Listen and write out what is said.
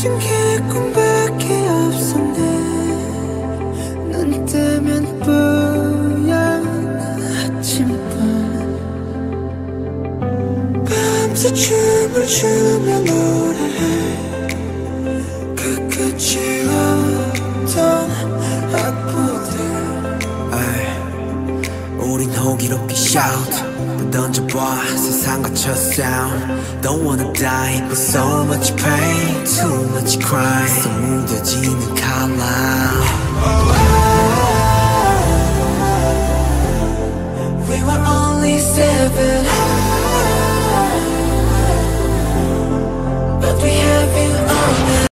가진 게 꿈밖에 없었네. 눈 뜨면 뿌연 아침밤. 밤새 춤을 추며 노 우린 호기롭게 shout 던져봐 세상 갇혀 sound Don't wanna die but so much pain Too much crime So 무뎌지는 칼날